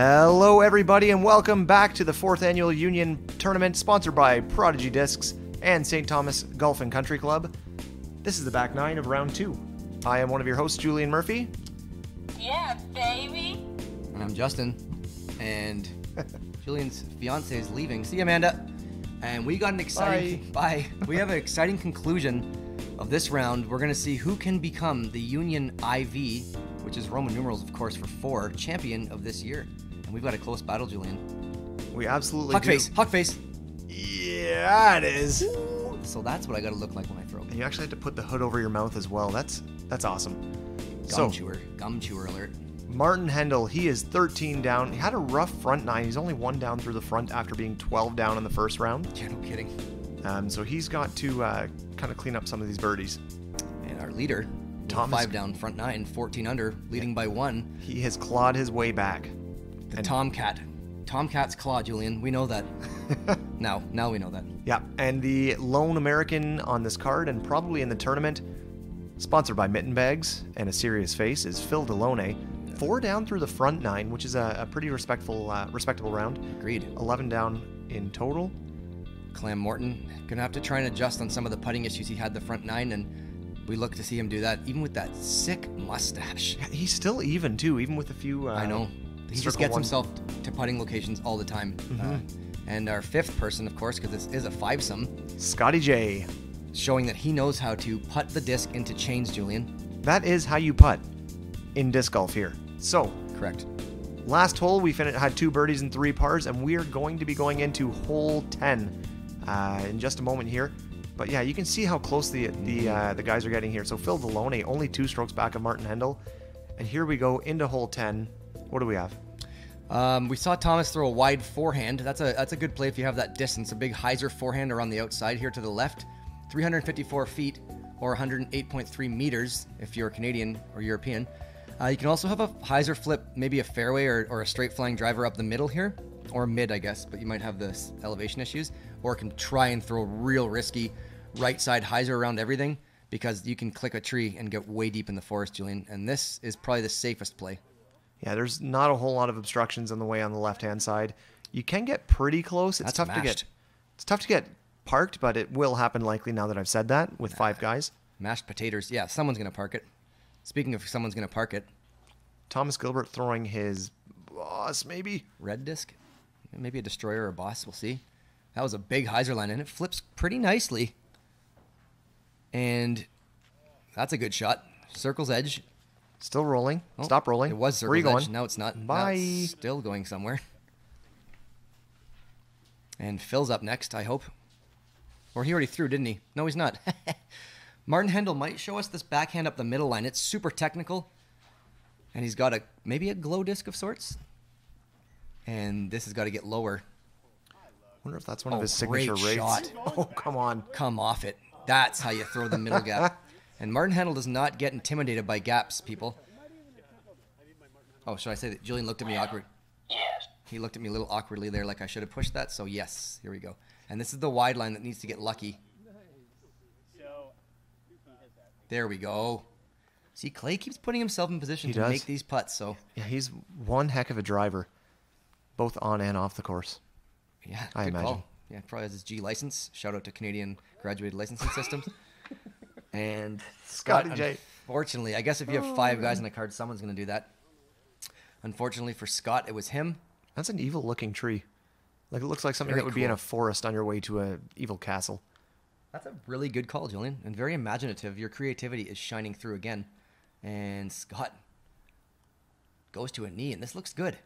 Hello, everybody, and welcome back to the fourth annual Union Tournament sponsored by Prodigy Discs and St. Thomas Golf and Country Club. This is the back nine of round two. I am one of your hosts, Julian Murphy. Yeah, baby. And I'm Justin. And Julian's fiance is leaving. See, you, Amanda. And we got an exciting bye. We have an exciting conclusion of this round. We're gonna see who can become the Union IV, which is Roman numerals, of course, for four champion of this year. And we've got a close battle, Julian. We absolutely Huck do. face, huck face. Yeah, it is. So that's what I gotta look like when I throw. And you actually had to put the hood over your mouth as well. That's that's awesome. Gum So, chewer, gum chewer alert. Martin Hendel, he is 13 down. He had a rough front nine. He's only one down through the front after being 12 down in the first round. Yeah, no kidding. Um, so he's got to uh, kind of clean up some of these birdies. And our leader, Thomas- five down, front nine, 14 under, leading by one. He has clawed his way back. The Tomcat. Tomcat's claw, Julian. We know that. now, now we know that. Yeah, and the lone American on this card and probably in the tournament, sponsored by Mitten Bags and a serious face, is Phil Diloné. Four down through the front nine, which is a, a pretty respectful, uh, respectable round. Agreed. 11 down in total. Clam Morgan gonna have to try and adjust on some of the putting issues he had the front nine, and we look to see him do that, even with that sick mustache. Yeah, he's still even too, even with a few. Uh, I know. He just gets one- himself to putting locations all the time. Uh, and our fifth person, of course, because this is a fivesome, Scotty J. showing that he knows how to putt the disc into chains, Julian. That is how you putt in disc golf here. So, Correct. Last hole, we fin- had two birdies and three pars, and we are going to be going into hole 10 uh, in just a moment here. But yeah, you can see how close the the uh, the guys are getting here. So Phil Diloné, only two strokes back of Martin Hendel, and here we go into hole 10. What do we have? Um, we saw Thomas throw a wide forehand. That's a that's a good play if you have that distance. A big hyzer forehand around the outside here to the left, 354 feet or 108.3 meters if you're Canadian or European. Uh, you can also have a hyzer flip, maybe a fairway or, or a straight flying driver up the middle here, or mid, I guess, but you might have this elevation issues. Or can try and throw real risky right side hyzer around everything because you can click a tree and get way deep in the forest, Julian. And this is probably the safest play. Yeah, there's not a whole lot of obstructions in the way on the left hand side. You can get pretty close. It's That's tough to get. It's tough to get parked, but it will happen likely now that I've said that with five guys. Mashed potatoes. Yeah, someone's going to park it. Speaking of someone's going to park it, Thomas Gilbert throwing his boss maybe. red disc, maybe a destroyer or a boss. We'll see. That was a big hyzer line, and it flips pretty nicely. And that's a good shot. Circle's edge. Still rolling. Oh, Stop rolling. It was Where are you going? Now it's not. Bye. it's still going somewhere. And Phil's up next, I hope. Or he already threw, didn't he? No, he's not. Martin Hendel might show us this backhand up the middle line. It's super technical. And he's got a maybe a glow disc of sorts. And this has got to get lower. wonder if that's one of Oh, his signature great rates. shot. Oh, come on. Come off it. That's how you throw the middle gap. And Martin Hendel does not get intimidated by gaps, people. Oh, should I say that Julian looked at me awkward? Yes. He looked at me a little awkwardly there, like I should have pushed that. So yes, here we go. And this is the wide line that needs to get lucky. There we go. See, Clay keeps putting himself in position He to does. make these putts. So Yeah, he's one heck of a driver, both on and off the course. yeah, I good imagine. call. Yeah, probably has his G license. Shout out to Canadian graduated licensing systems. And Scotty Scott, J. Unfortunately, I guess if you have five guys on the card, someone's going to do that. Unfortunately for Scott, it was him. That's an evil looking tree. Like it looks like something Very that would be in a forest on your way to a evil castle. That's a really good call, Julian, and very imaginative. Your creativity is shining through again. And Scott goes to a knee, and this looks good.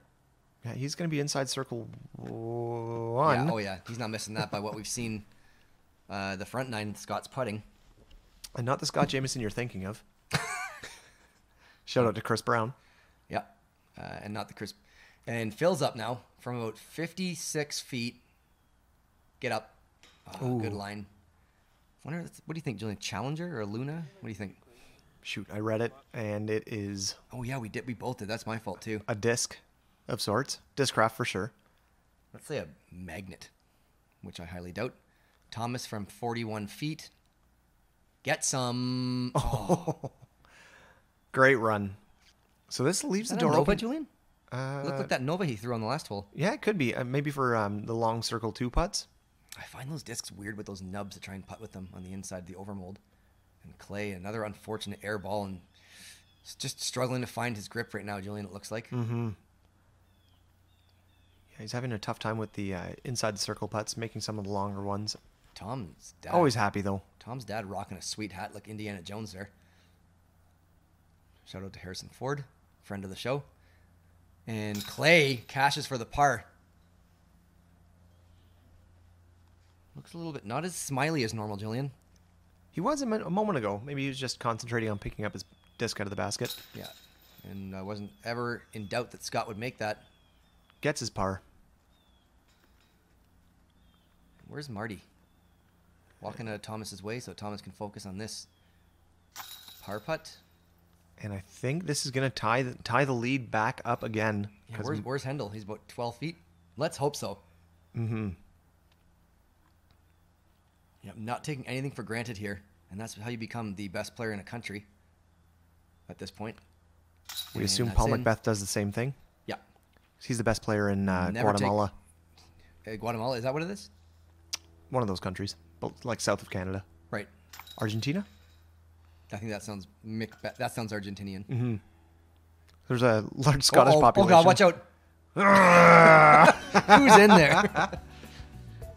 Yeah, he's going to be inside circle one. Yeah, oh yeah, he's not missing that by what we've seen. Uh, the front nine, Scott's putting. And not the Scott Jameson you're thinking of. Shout out to Chris Brown. Yeah, uh, and not the crisp. And Phil's up now from about 56 feet. Get up. Oh, good line. Wonder what do you think, Julian? Challenger or Luna? What do you think? Shoot, I read it, and it is Oh yeah, we did. We both did. That's my fault too. a disc of sorts. Discraft for sure. Let's say a magnet, which I highly doubt. Thomas from 41 feet. Get some. Oh, Great run. So this leaves the that door Nova, open. Julian? Uh, Look like that Nova he threw on the last hole. Yeah, it could be. Uh, maybe for um, the long circle two putts. I find those discs weird with those nubs to try and putt with them on the inside of the overmold. And Clay, another unfortunate air ball, and just struggling to find his grip right now, Julian, it looks like. Mm-hmm. Yeah, he's having a tough time with the uh, inside the circle putts, making some of the longer ones. Tom's dad. Always happy though. Tom's dad rocking a sweet hat like Indiana Jones there. Shout out to Harrison Ford, friend of the show. And Clay cashes for the par. Looks a little bit not as smiley as normal, Julian. He was a, min- a moment ago. Maybe he was just concentrating on picking up his disc out of the basket. Yeah. And I wasn't ever in doubt that Scott would make that. Gets his par. Where's Marty? Walking out of Thomas's way so Thomas can focus on this par putt. And I think this is going to tie the, tie the lead back up again. Yeah, where's, where's Hendel? He's about 12 feet. Let's hope so. Mm-hmm. Yep, not taking anything for granted here. And that's how you become the best player in a country at this point. We And assume Paul in. McBeth does the same thing. Yeah. He's the best player in uh, Never take- Guatemala, Uh, Guatemala, is that what it is? one of those countries, but like south of Canada. Right. Argentina. I think that sounds. That sounds Argentinian. Mm-hmm. There's a large Scottish oh, oh, population. Oh, God, watch out. Who's in there?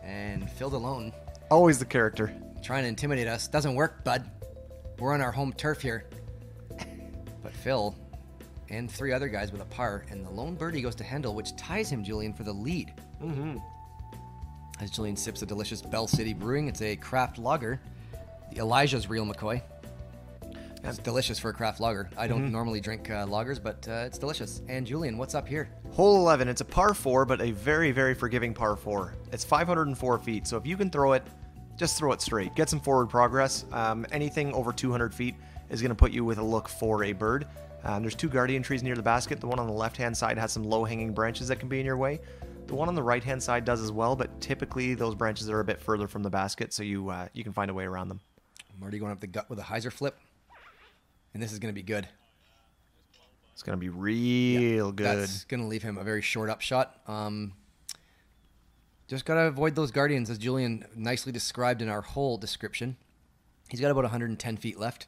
and Phil Diloné Always the character. trying to intimidate us. Doesn't work, bud. We're on our home turf here. But Phil and three other guys with a par, and the lone birdie goes to Hendel, which ties him, Julian, for the lead. Mm-hmm. As Julian sips a delicious Bell City Brewing, it's a craft lager. The Elijah's Real McCoy. It's delicious for a craft lager. I don't normally drink uh, lagers, but uh, it's delicious. And Julian, what's up here? Hole 11. It's a par four, but a very, very forgiving par four. It's 504 feet, so if you can throw it, just throw it straight. Get some forward progress. Um, anything over 200 feet is going to put you with a look for a bird. Um, there's two guardian trees near the basket. The one on the left hand side has some low hanging branches that can be in your way. The one on the right hand side does as well, but typically those branches are a bit further from the basket, so you uh, you can find a way around them. Marty going up the gut with a hyzer flip. And this is going to be good. It's going to be real good. That's going to leave him a very short up shot. Um, just got to avoid those guardians, as Julian nicely described in our whole description. He's got about 110 feet left.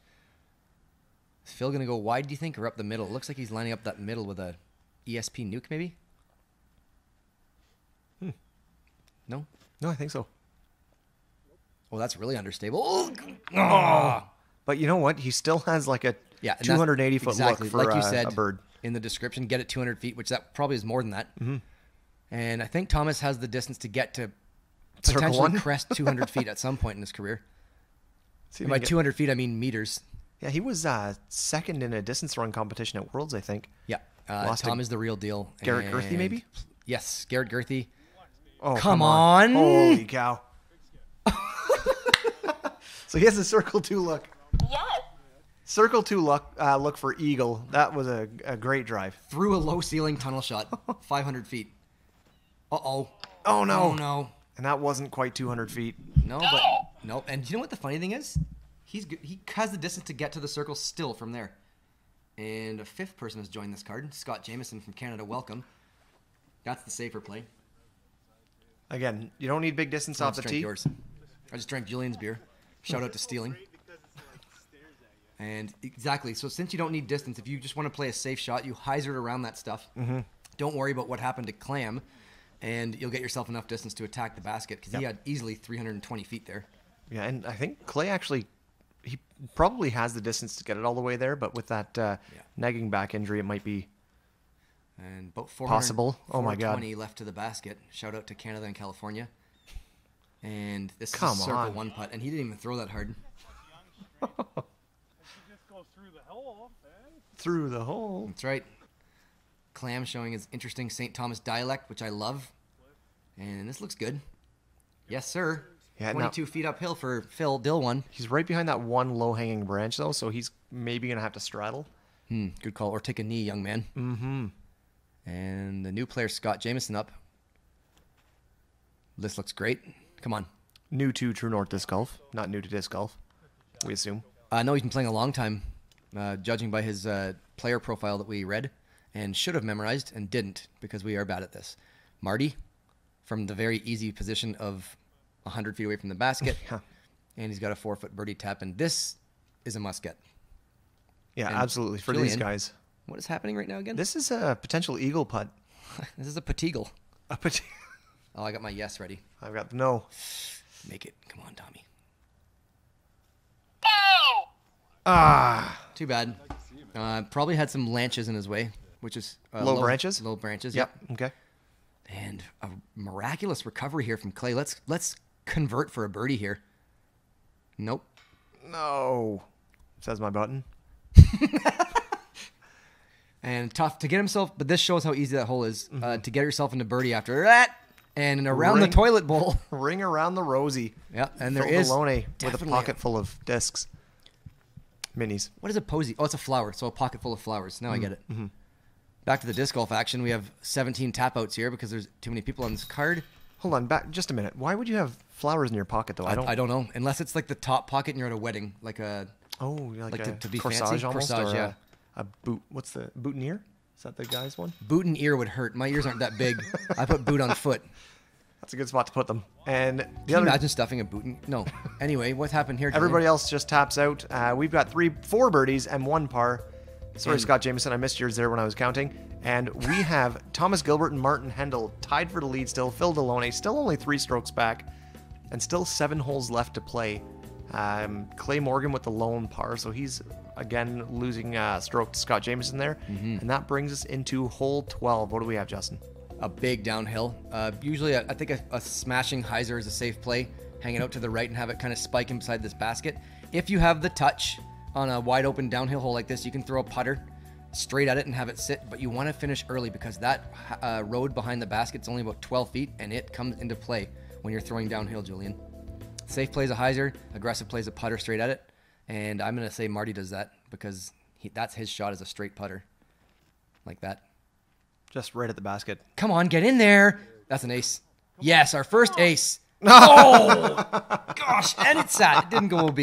Is Phil going to go wide, do you think, or up the middle? It looks like he's lining up that middle with a ESP nuke, maybe? Hmm. No? No, I think so. Oh, that's really understable. Oh. But you know what? He still has like a Yeah, 280 foot exactly, look for like you uh, said a bird. in the description. Get it 200 feet, which that probably is more than that. Mm-hmm. And I think Thomas has the distance to get to Circle potentially one? crest 200 feet at some point in his career. And by get- 200 feet, I mean meters. Yeah, he was uh, second in a distance run competition at Worlds, I think. Yeah, uh, Tom is the real deal. Garrett And- maybe? Yes, Garrett Gurthie. Oh, Come on. Holy cow. so he has a circle two look. Yes. Circle two look uh, look for Eagle. That was a, a great drive. Through a low ceiling tunnel shot, 500 feet. Uh oh. Oh no. Oh no. And that wasn't quite 200 feet. No, but nope. And you know what the funny thing is? He's good. he has the distance to get to the circle still from there. And a fifth person has joined this card. Scott Jameson from Canada. Welcome. That's the safer play. Again, you don't need big distance off the tee. yours. I just drank Julian's beer. Shout out to Stealing. And exactly. So since you don't need distance, if you just want to play a safe shot, you hyzer it around that stuff. Mm-hmm. Don't worry about what happened to Clam, and you'll get yourself enough distance to attack the basket because he had easily 320 feet there. Yeah, and I think Clay actually, he probably has the distance to get it all the way there, but with that uh, Yeah. nagging back injury, it might be. And about 400, Possible. Oh my God. 420 left to the basket. Shout out to Canada and California. And this Come is a circle on. one putt, and he didn't even throw that hard. through the hole, man. Through the hole. That's right. Clam showing his interesting St. Thomas dialect, which I love. And this looks good. Yes, sir. Yeah, now- 22 feet uphill for Phil Diloné. He's right behind that one low hanging branch, though, so he's maybe going to have to straddle. Hmm, good call. Or take a knee, young man. Mm-hmm. And the new player, Scott Jameson, up. This looks great. Come on. New to True North Disc Golf, not new to disc golf, we assume. Uh, no, he's been playing a long time, uh, judging by his uh, player profile that we read. and should have memorized and didn't because we are bad at this. Marty from the very easy position of 100 feet away from the basket. Yeah. And he's got a four foot birdie tap. And this is a must get. Yeah, And absolutely for these guys. What is happening right now again? This is a potential eagle putt. this is a Pateagle. A pot- Oh, I got my yes ready. I've got the no. Make it. Come on, Tommy. Ah, Too bad. Uh, probably had some lanches in his way, which is uh, Low branches? Low branches. yep. Yep. Okay. And a miraculous recovery here from Clay. Let's let's convert for a birdie here. Nope. No, says my button. And tough to get himself, but this shows how easy that hole is Mm-hmm. uh, to get yourself into birdie after that. And around the toilet bowl. Ring around the rosy. Yeah, and there Phil is with a pocket full of discs. Minis. What is a posy? Oh, it's a flower. So a pocket full of flowers. Now I get it. Mm-hmm. Back to the disc golf action. We have 17 tap outs here because there's too many people on this card. Hold on, back just a minute. Why would you have flowers in your pocket though? I don't. I don't know. Unless it's like the top pocket and you're at a wedding, like a Oh, like, Like a to- to be corsage fancy? almost, Corsage, or yeah. A, a boot. What's the boutonniere? Is that the guy's one? boot and ear would hurt. My ears aren't that big. I put boot on foot. That's a good spot to put them. And the Can you other, imagine stuffing a boot? In? No. Anyway, what happened here? Everybody else just taps out. Uh, we've got three, four birdies and one par. Sorry, And- Scott Jameson, I missed yours there when I was counting. And we have Thomas Gilbert and Martin Hendel tied for the lead still. Phil Diloné still only three strokes back, and still seven holes left to play. Um, Clay Morgan with the lone par, so he's again losing uh, stroke to Scott Jameson there, Mm-hmm. and that brings us into hole 12. What do we have, Justin? a big downhill. Uh, usually, I I think a, a smashing hyzer is a safe play. Hang it out to the right and have it kind of spike inside this basket. If you have the touch on a wide open downhill hole like this, you can throw a putter straight at it and have it sit. But you want to finish early because that uh, road behind the basket's only about 12 feet and it comes into play when you're throwing downhill, Julian. Safe plays a hyzer, aggressive plays a putter straight at it. And I'm going to say Marty does that because he, that's his shot as a straight putter. Like that. Just right at the basket. Come on, get in there. That's an ace. Yes, our first ace. Oh, gosh, and it's sad. It didn't go OB.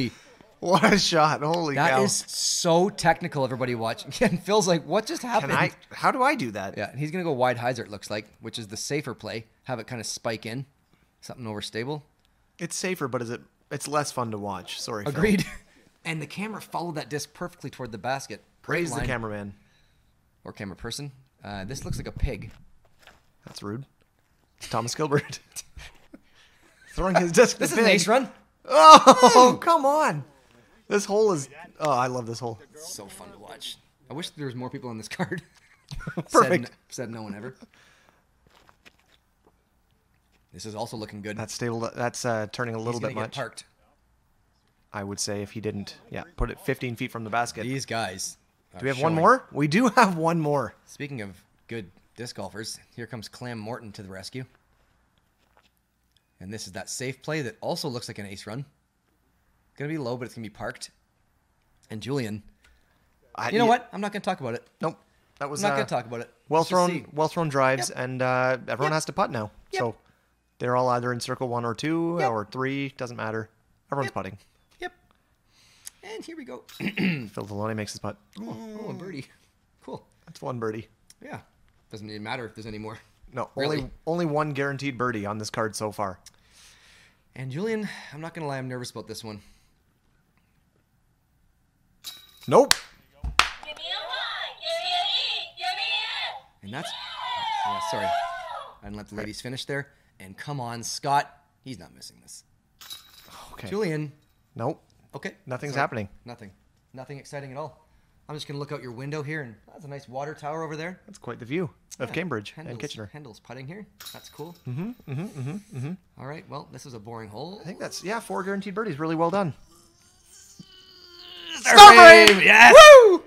What a shot! Holy That cow! is so technical, everybody watching. And Phil's like, what just happened? Can I? How do I do that? Yeah, and he's going to go wide hyzer, it looks like, which is the safer play. Have it kind of spike in. Something overstable. It's safer, but is it? It's less fun to watch. Sorry. Phil. And the camera followed that disc perfectly toward the basket. Praise the cameraman. Or camera person. Uh, this looks like a pig. That's rude. It's Thomas Gilbert. Throwing his disc. This is an ace run. Oh, come on. This hole is. Oh, I love this hole. So fun to watch. I wish there was more people on this card. Perfect. Said, said no one ever. This is also looking good. That's stable. That's uh, turning a little bit much. parked. I would say if he didn't. Yeah, put it 15 feet from the basket. These guys. Do we have one more? We do have one more. Speaking of good disc golfers, here comes Clam Morgan to the rescue. And this is that safe play that also looks like an ace run. Gonna be low, but it's gonna be parked. And Julian, I, you know yeah, what? I'm not gonna talk about it. Nope. That was I'm not uh, gonna talk about it. well Let's thrown. Well thrown drives, and uh, everyone Yep. has to putt now. Yep. So they're all either in circle one or two Yep. or three. Doesn't matter. Everyone's Yep. putting. Yep. And here we go. Phil Diloné makes his putt. Oh, oh, a birdie. Cool. That's one birdie. Yeah. Doesn't even matter if there's any more. No, Really? only only one guaranteed birdie on this card so far. And Julian, I'm not gonna lie, I'm nervous about this one. Nope. Give me a one. Give me an E. Give me an And that's yeah, sorry. I didn't let the ladies finish there. And come on, Scott. He's not missing this. Okay. Julian. Nope. Okay. Nothing's happening. Nothing. Nothing exciting at all. I'm just gonna look out your window here and that's a nice water tower over there. That's quite the view of Yeah, Cambridge Hendel's, and Kitchener. Hendel's putting here. That's cool. Mm-hmm. Mm-hmm. Mm-hmm. mm-hmm. All right. Well, this is a boring hole. I think that's yeah, four guaranteed birdies. Really well done. Starframe! Yes! Woo!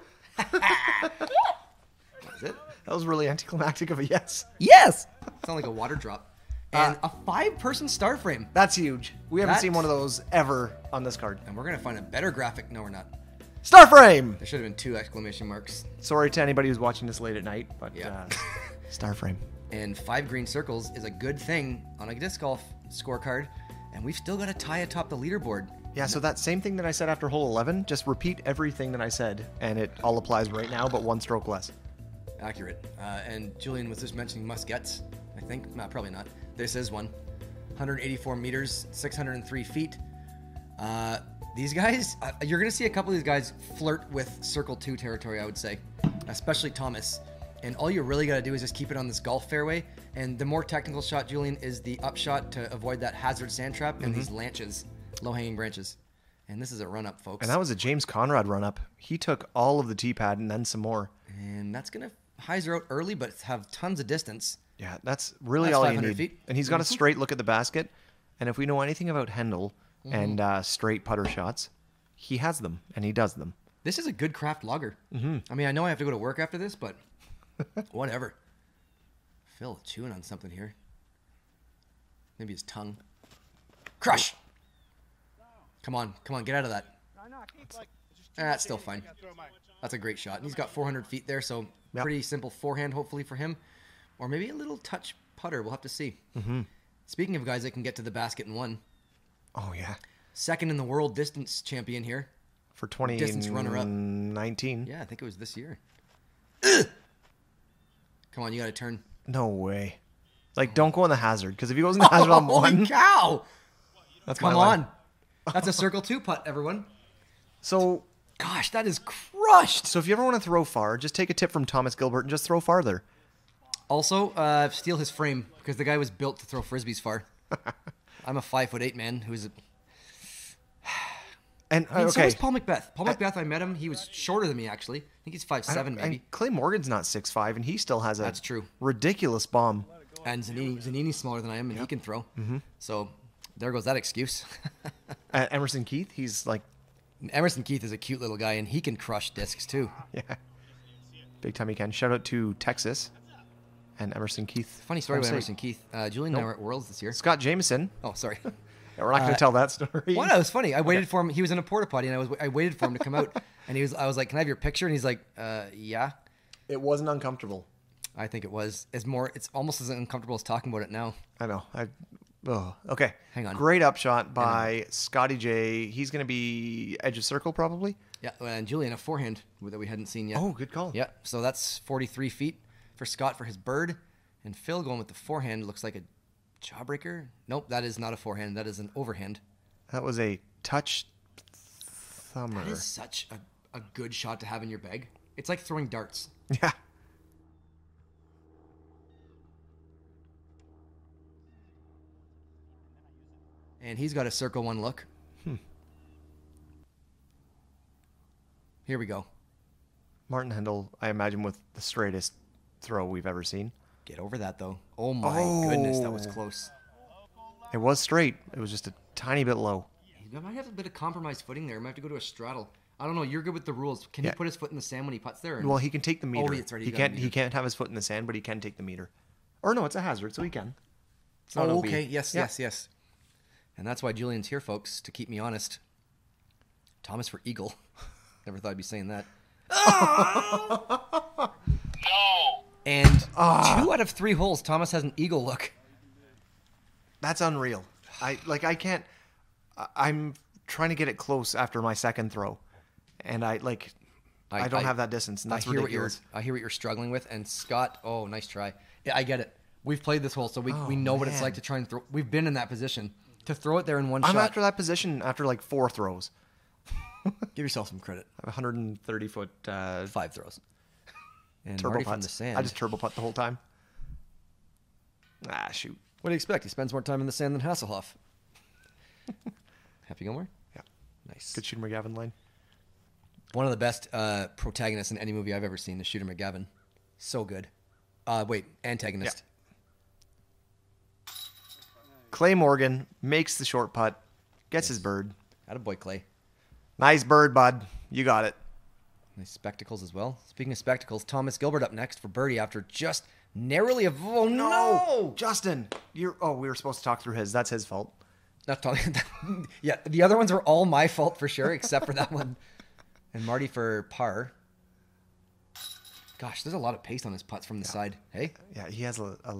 Is it? That was really anticlimactic of a yes. Yes! Sound like a water drop. And a five-person star frame. That's huge. We haven't seen one of those ever on this card. And we're gonna find a better graphic. No, we're not. Star frame. There should have been two exclamation marks. Sorry to anybody who's watching this late at night, but Yeah. uh, Starframe. And five green circles is a good thing on a disc golf scorecard. And we've still got to tie atop the leaderboard. Yeah, so that same thing that I said after hole 11, just repeat everything that I said, and it all applies right now, but one stroke less. accurate. Uh, and Julian was just mentioning muskets. I think, no, probably not. This is one. 184 meters, 603 feet. Uh, these guys, uh, you're going to see a couple of these guys flirt with Circle 2 territory, I would say, especially Thomas. And all you really got to do is just keep it on this golf fairway. And the more technical shot, Julian, is the upshot to avoid that hazard sand trap and these lanches, low hanging branches. And this is a run up, folks. And that was a James Conrad run up. He took all of the tee pad and then some more. And that's going to hyzer out early, but have tons of distance. Yeah, that's really That's all you 500 need. feet. Mm-hmm. And he's got a straight look at the basket. And if we know anything about Hendel and Mm-hmm. uh, straight putter shots, he has them and he does them. This is a good craft logger. Mm-hmm. I mean, I know I have to go to work after this, but whatever. Phil chewing on something here. Maybe his tongue. Crush! Come on, come on, get out of that. No, no, like. Just Ah, That's still fine. That's a great shot. And he's got 400 feet there, so Yep. pretty simple forehand, hopefully, for him. Or maybe a little touch putter. We'll have to see. Mm-hmm. Speaking of guys that can get to the basket in one, Oh, yeah. second in the world distance champion here. For 2019. Distance runner-up. 19. Yeah, I think it was this year. Come on, you got to turn. No way. Like, don't go in the hazard because if he goes in the hazard on Holy one, cow! that's my Come line. on. That's a circle two putt, everyone. So, Gosh, that is crushed. so if you ever want to throw far, just take a tip from Thomas Gilbert and just throw farther. Also, uh, steal his frame because the guy was built to throw frisbees far. I'm a five foot eight man who's. A, And I mean, so okay, was Paul McBeth. Paul McBeth, I met him. He was shorter than me actually. I think he's five I seven and maybe. Clay Morgan's not six five, and he still has a That's true. ridiculous bomb. And Zanini, Zanini's smaller than I am, and he can throw. Mm-hmm. So there goes that excuse. Uh, Emerson Keith, he's like, Emerson Keith is a cute little guy, and he can crush discs too. yeah, big time he can. Shout out to Texas and Emerson Keith. Funny story about. Emerson Keith. Uh, Julian and I were at Worlds this year. Scott Jameson. Oh, sorry. Yeah, we're not going to Uh, tell that story. Well, no, it was funny. I waited for him. He was in a porta potty, and I was I waited for him to come out. And he was, I was like, "Can I have your picture?" And he's like, uh, "Yeah." It wasn't uncomfortable. I think it was. It's more. It's almost as uncomfortable as talking about it now. I know. I. Oh, okay. Hang on. Great upshot by Scotty J. He's going to be edge of circle probably. Yeah, and Julian a forehand that we hadn't seen yet. Oh, good call. Yeah, so that's 43 feet for Scott for his bird, and Phil going with the forehand looks like a jawbreaker. Nope, that is not a forehand. That is an overhand. That was a touch thumber. That is such a, a good shot to have in your bag. It's like throwing darts. Yeah. And he's got a circle one look. Hmm. Here we go. Martin Hendel, I imagine, with the straightest throw we've ever seen. Get over that though. Oh my goodness, that was Oh. close. It was straight. It was just a tiny bit low. He might have a bit of compromised footing there. Might have to go to a straddle. I don't know. You're good with the rules. Can Yeah. he put his foot in the sand when he puts there? Well, he can take the oh, meter. Oh, that's right, he He can't. He can't have his foot in the sand, but he can take the meter. Or no, it's a hazard, so he can. It's Oh, OB. okay. Yes, Yeah. yes, yes. And that's why Julian's here, folks, to keep me honest. Thomas for Eagle. Never thought I'd be saying that. And Ah. two out of three holes, Thomas has an Eagle look. That's unreal. I like. I can't. I- I'm trying to get it close after my second throw, and I like. I, don't have that distance, and that's I hear what you're. ridiculous. I hear what you're struggling with. And Scott, oh, nice try. Yeah, I get it. We've played this hole, so we, we Oh, know what it's like to try and throw. We've been in that position to throw it there in one shot. I'm after that position after like four throws. Give yourself some credit. I have 130 foot uh, Five throws. And turbo Marty from the sand. I just turbo putt the whole time. Ah, shoot. What do you expect? He spends more time in the sand than Hasselhoff. Happy Gilmore? Yeah. Nice. Good Shooter McGavin line. One of the best uh, protagonists in any movie I've ever seen is Shooter McGavin. So good. Uh, wait, antagonist. Clay Morgan makes the short putt, gets his bird. Atta boy Clay. Nice bird, bud. You got it. Nice spectacles as well. Speaking of spectacles, Thomas Gilbert up next for birdie after just narrowly of oh no, Justin. You're. Oh, we were supposed to talk through his. That's his fault. not talking. yeah, the other ones were all my fault for sure, except for that one. And Marty for par. Gosh, there's a lot of pace on his putts from the side. Hey, Yeah, he has a, a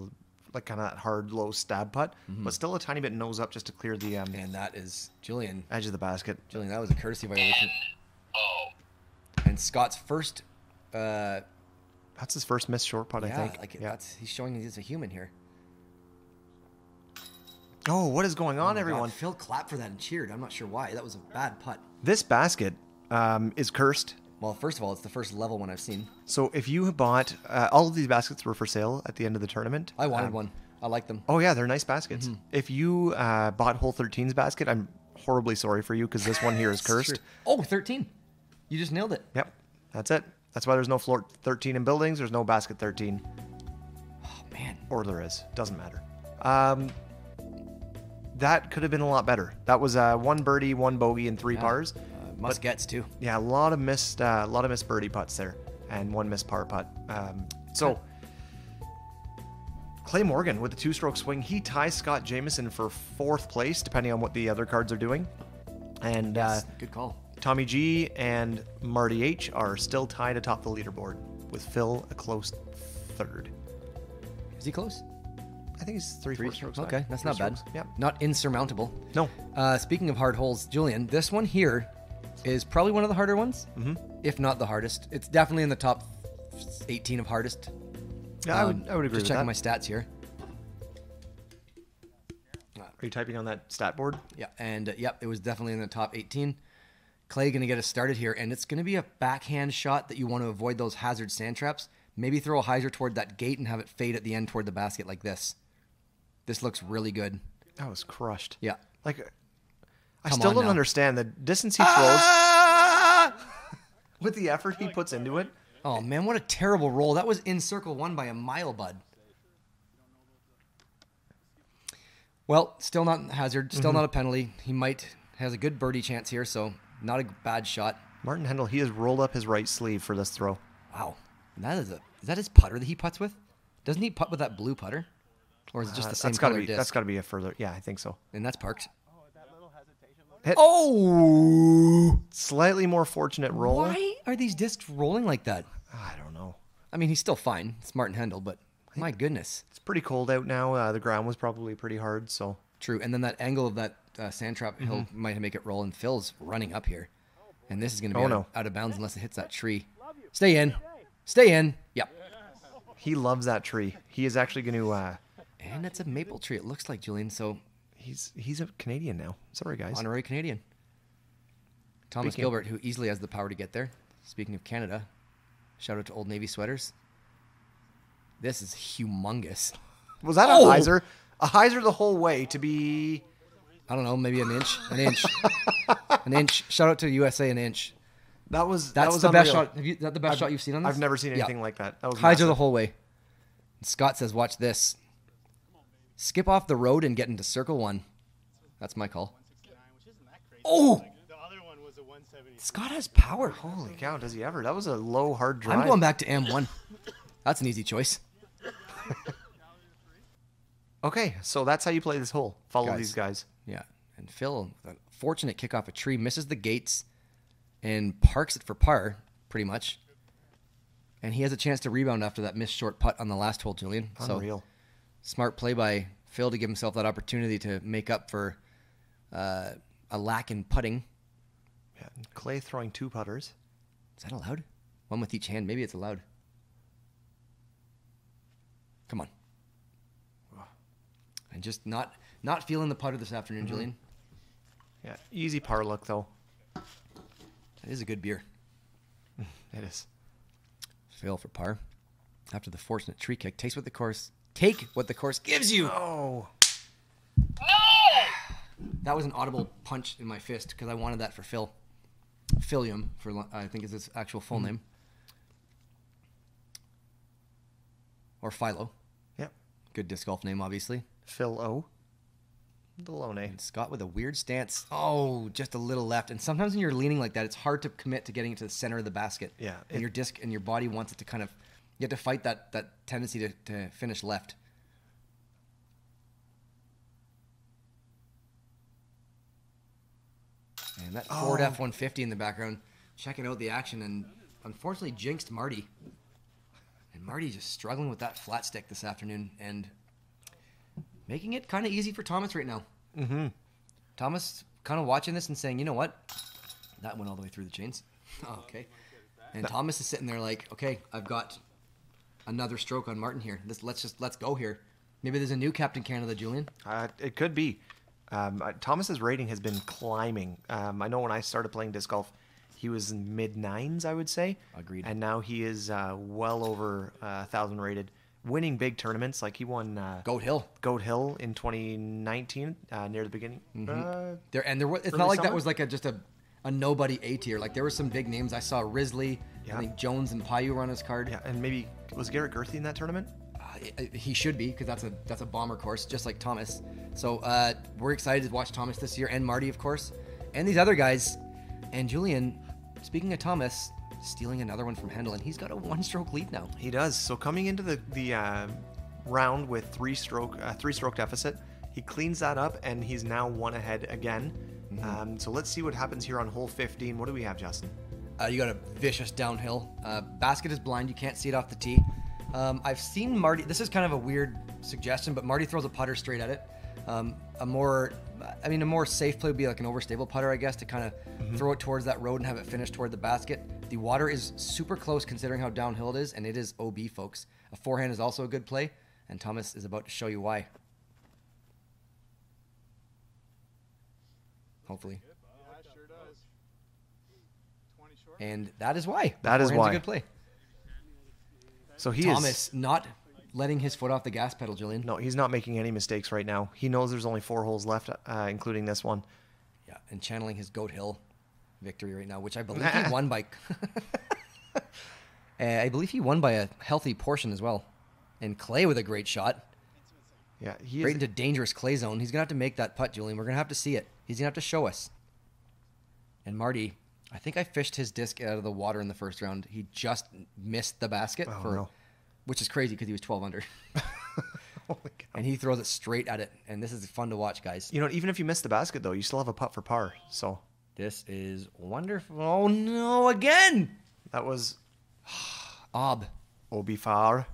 like kind of that hard low stab putt, Mm-hmm. but still a tiny bit nose up just to clear the um, and that is Julian. edge of the basket. Julian, that was a courtesy violation. Oh. And Scott's first uh, That's his first missed short putt, I think. like yeah. that's he's showing he's a human here. Oh, what is going on, Oh my God, everyone? Phil clapped for that and cheered. I'm not sure why. That was a bad putt. This basket um, is cursed. Well, first of all, it's the first level one I've seen. So if you bought uh, all of these baskets were for sale at the end of the tournament. I wanted Um, one. I like them. Oh yeah, they're nice baskets. Mm-hmm. If you uh, bought Hole 13's basket, I'm horribly sorry for you because this one here is cursed. true. Oh, 13. You just nailed it. Yep, that's it. That's why there's no floor 13 in buildings. There's no basket 13, Oh man. or there is. Doesn't matter. Um, that could have been a lot better. That was uh, one birdie, one bogey, and three Yeah. pars. Uh, Muscats too. Yeah, a lot of missed, uh, a lot of missed birdie putts there, and one missed par putt. Um, so Clay Morgan with the two-stroke swing, he ties Scott Jameson for fourth place, depending on what the other cards are doing. And uh, Good call. Tommy G and Marty H are still tied atop the leaderboard, with Phil a close third. Is he close? I think he's three, four strokes. Okay, back. that's Three not bad. Yeah, Not insurmountable. No. Uh, speaking of hard holes, Julian, this one here is probably one of the harder ones, mm-hmm. if not the hardest. It's definitely in the top 18 of hardest. Yeah, I would, Um, I would agree Just checking that. my stats here. Are you typing on that stat board? Yeah, and uh, yep, it was definitely in the top 18. Clay going to get us started here, and it's going to be a backhand shot that you want to avoid those hazard sand traps. Maybe throw a hyzer toward that gate and have it fade at the end toward the basket like this. This looks really good. That was crushed. Yeah. Like, I Come still don't now. understand the distance he ah! throws with the effort he puts into it. Oh man, what a terrible roll. That was in circle one by a mile, bud. Well, still not hazard, still mm-hmm. not a penalty. He might has a good birdie chance here, so not a bad shot. Martin Hendel, he has rolled up his right sleeve for this throw. Wow, that is a is that his putter that he puts with? Doesn't he putt with that blue putter, or is it just Uh, the same that's gotta color be disc? that's gotta be a further. Yeah, I think so. and that's parked. Hit. Oh, Slightly more fortunate roll. why are these discs rolling like that? I don't know. I mean, he's still fine. It's Martin Hendel, but my goodness. It's pretty cold out now. Uh, the ground was probably pretty hard, so True, and then that angle of that uh, sand trap hill might make it roll, and Phil's running up here, and this is going to be Mm-hmm. Oh, out, no. out of bounds unless it hits that tree. Stay in, stay in. Yep, he loves that tree. He is actually going to. Uh, and it's a maple tree. It looks like Julian. So he's he's a Canadian now. Sorry, guys. honorary Canadian. Thomas Speaking- Gilbert, who easily has the power to get there. Speaking of Canada, shout out to Old Navy sweaters. This is humongous. Was that Oh! a hyzer? A hyzer the whole way to be. I don't know, maybe an inch, an inch, an inch. Shout out to USA, an inch. That was That's that was the best shot. Have you, is that the best shot you've seen on this? I've never seen Yeah. anything like that. That was Hyzer the whole way. Scott says, "Watch this. Skip off the road and get into circle one." That's my call. Oh, The other one was a 170. Scott has power. Holy cow! Does he ever? That was a low hard drive. I'm going back to M1. That's an easy choice. Okay, so that's how you play this hole. Follow Guys. these guys. Yeah, and Phil, with a fortunate kick off a tree, misses the gates, and parks it for par, pretty much. And he has a chance to rebound after that missed short putt on the last hole, Julian. So Unreal. smart play by Phil to give himself that opportunity to make up for uh, a lack in putting. Yeah. Clay throwing two putters. Is that allowed? One with each hand. Maybe it's allowed. Come on. And just not not feeling the putter this afternoon, mm-hmm. Julian. Yeah, easy par look though. That is a good beer. It is. Fail for par. After the fortunate tree kick, takes what the course take what the course gives you. Oh, That was an audible punch in my fist because I wanted that for Phil. Philium, for I think is his actual full mm-hmm. name. Or Philo. yep. Good disc golf name, obviously. Phil O. Diloné. And Scott with a weird stance. Oh, just a little left. And sometimes when you're leaning like that, it's hard to commit to getting it to the center of the basket. Yeah, And it- your disc and your body wants it to kind of, you have to fight that, that tendency to, to finish left. And that oh. Ford Oh. F 150 in the background, checking out the action, and unfortunately jinxed Marty. And Marty's just struggling with that flat stick this afternoon and making it kind of easy for Thomas right now. Mm-hmm. Thomas kind of watching this and saying, you know what? That went all the way through the chains. Oh, okay. And Thomas is sitting there like, okay, I've got another stroke on Martin here. This, let's just let's go here. Maybe there's a new Captain Canada, Julian. Uh, it could be. Um, uh, Thomas's rating has been climbing. Um, I know when I started playing disc golf, he was in mid nines, I would say. Agreed. And now he is uh, well over uh, thousand rated, winning big tournaments. Like he won uh, Goat Hill. Goat Hill in 2019 uh, near the beginning. Uh, There and there was. It's not like summer? that was like a just a, a nobody A tier. Like there were some big names. I saw Risley. Yeah. I think Jones and Paju were on his card. yeah, and maybe was Garrett Gurthie in that tournament? Uh, he should be because that's a that's a bomber course, just like Thomas. So uh, we're excited to watch Thomas this year and Marty, of course, and these other guys. And Julian, speaking of Thomas, stealing another one from Hendel, and he's got a one-stroke lead now. He does. So coming into the the uh, round with three stroke uh, three stroke deficit, he cleans that up and he's now one ahead again. Um, so let's see what happens here on hole 15. What do we have, Justin? Uh, you got a vicious downhill. Uh, basket is blind. You can't see it off the tee. Um, I've seen Marty. This is kind of a weird suggestion, but Marty throws a putter straight at it. Um, a more, I mean, a more safe play would be like an overstable putter, I guess, to kind of throw it towards that road and have it finish toward the basket. The water is super close considering how downhill it is, and it is OB, folks. A forehand is also a good play, and Thomas is about to show you why. Hopefully. Yeah, it sure does. 20 short. And that is why. That is why. a good play. So he Thomas is not letting his foot off the gas pedal, Julian. no, he's not making any mistakes right now. He knows there's only four holes left, uh, including this one. Yeah, and channeling his Goat Hill victory right now, which I believe he won by. Uh, I believe he won by a healthy portion as well. And Clay with a great shot, Yeah, he right is. into dangerous Clay zone. He's gonna have to make that putt, Julian. We're gonna have to see it. He's gonna have to show us. And Marty, I think I fished his disc out of the water in the first round. He just missed the basket Oh, for, no. which is crazy because he was 12 under, and he throws it straight at it. And this is fun to watch, guys. You know, even if you miss the basket though, you still have a putt for par. So This is wonderful. Oh no, again! that was Ob. Obi Far.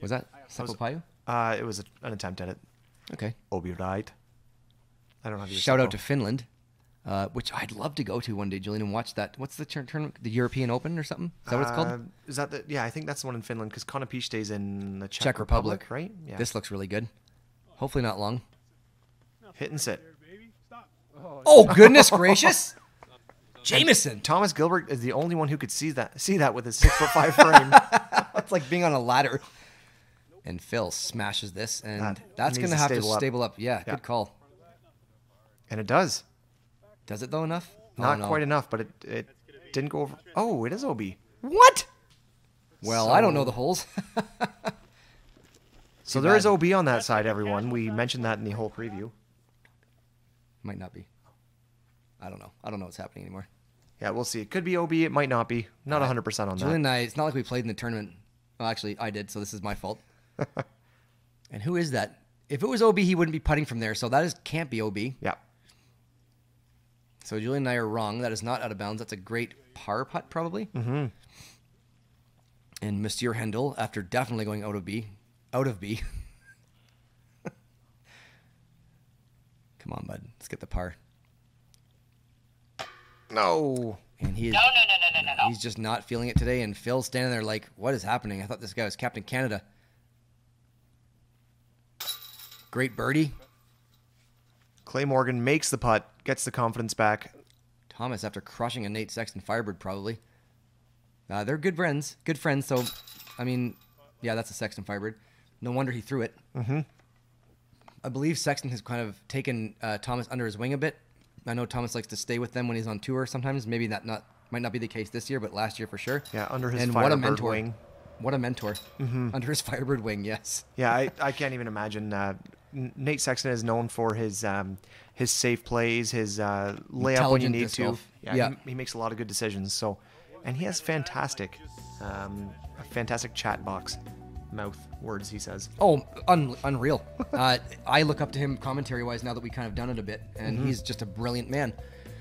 Was that Seppo Paju? Uh, it was a, an attempt at it. Okay. Obi right. I don't know how to Shout out to. Finland, uh, which I'd love to go to one day, Julian, and watch that. What's the turn, tournament? The European Open or something? Is that what it's Uh, called? Is that the? Yeah, I think that's the one in Finland because Konopiste stays in the Czech, Czech Republic. right? Yeah. This looks really good. Hopefully not long. hit and sit. Baby, stop. Oh, oh goodness gracious! Jameson. Thomas Gilbert is the only one who could see that see that with his six foot five frame. It's like being on a ladder. And Phil smashes this, and That that's going to to have to stable up. up. Yeah, Yeah. good call. and it does. Does it though enough? Oh, Not no. quite enough, but it it didn't go over. Oh, it is OB. What? Well, I don't know the holes. So Too there is bad. OB on that side, everyone. We mentioned that in the whole preview. Might not be. I don't know. I don't know what's happening anymore. Yeah, we'll see. It could be OB. It might not be. Not 100% on Julian that. and I, it's not like we played in the tournament. Well, actually, I did, so this is my fault. and who is that? If it was OB, he wouldn't be putting from there, so that is can't be OB. Yeah. So Julian and I are wrong. That is not out of bounds. That's a great par putt, probably. Mm-hmm. And Monsieur Hendel, after definitely going out of B, out of B. Come on, bud. Let's get the par. No. And he is No, no, no, no, no, no, no. He's just not feeling it today, and Phil's standing there like, "What is happening?" I thought this guy was Captain Canada. Great birdie, Clay Morgan makes the putt, gets the confidence back. Thomas after crushing a Nate Sexton Firebird probably. Uh, they're good friends, good friends. So, I mean, yeah, that's a Sexton Firebird. No wonder he threw it. Mm-hmm. I believe Sexton has kind of taken uh, Thomas under his wing a bit. I know Thomas likes to stay with them when he's on tour. Sometimes maybe that not might not be the case this year, but last year for sure. Yeah, under his and what a Firebird mentor. wing. What a mentor. Under his Firebird wing, yes. Yeah, I, I can't even imagine. Uh, Nate Sexton is known for his um, his safe plays, his uh, layup when you need to. Yeah, Yeah. He, he makes a lot of good decisions. So, and he has fantastic, um, a fantastic chat box, mouth words. He says. Oh, un- unreal. uh, I look up to him commentary wise now that we kind of done it a bit, and Mm-hmm. he's just a brilliant man.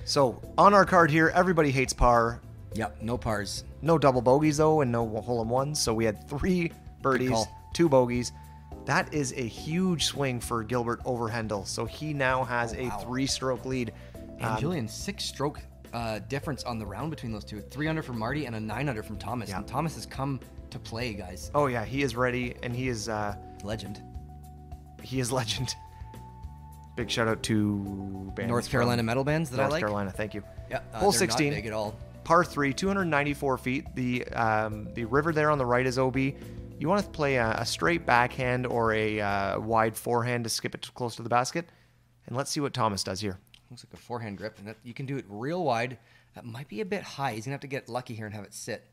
So on our card here, everybody hates par. Yep, no pars. No double bogeys though, and no hole in ones. So we had three birdies, two bogeys. That is a huge swing for Gilbert over Hendel. So he now has a three-stroke lead. And Um, Julian, six stroke uh, difference on the round between those two. Three under from Marty and a nine under from Thomas. Yeah. And Thomas has come to play, guys. Oh yeah, he is ready, and he is uh, Legend. he is legend. Big shout out to North Carolina metal bands that North I like. North Carolina, thank you. Yeah, uh, Hole 16. Not big at all. Par three, 294 feet. The um, the river there on the right is OB. You want to play a, a straight backhand or a uh, wide forehand to skip it close to the basket, and let's see what Thomas does here. Looks like a forehand grip, and that, you can do it real wide. That might be a bit high. He's gonna have to get lucky here and have it sit.